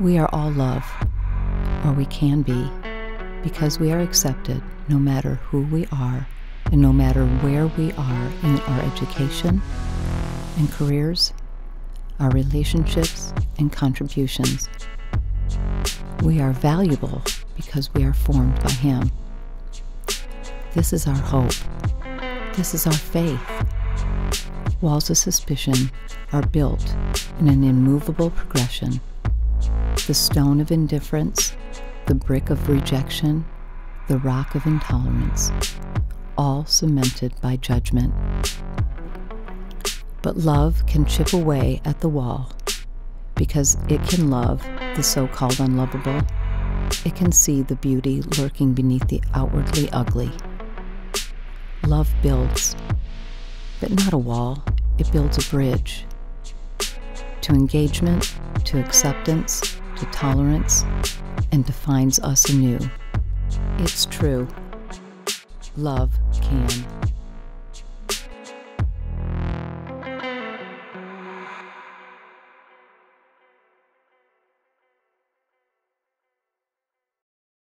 We are all love, or we can be, because we are accepted no matter who we are and no matter where we are in our education and careers, our relationships and contributions. We are valuable because we are formed by Him. This is our hope. This is our faith. Walls of suspicion are built in an immovable progression. The stone of indifference, the brick of rejection, the rock of intolerance, all cemented by judgment. But love can chip away at the wall because it can love the so called unlovable. It can see the beauty lurking beneath the outwardly ugly. Love builds, but not a wall, it builds a bridge to engagement, to acceptance, to tolerance, and defines us anew. It's true. Love can